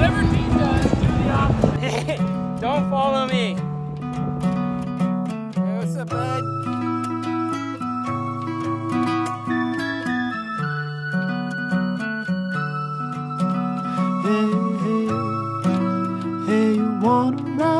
Whatever does, do the opposite. Don't follow me. Hey, what's up, bud? Hey, hey, hey, you wanna ride?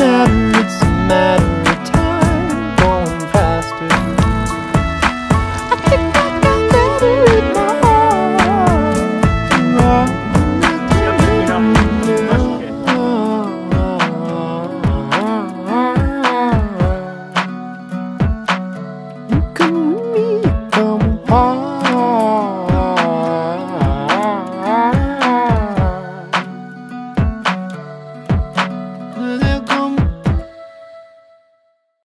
matter, it's a matter.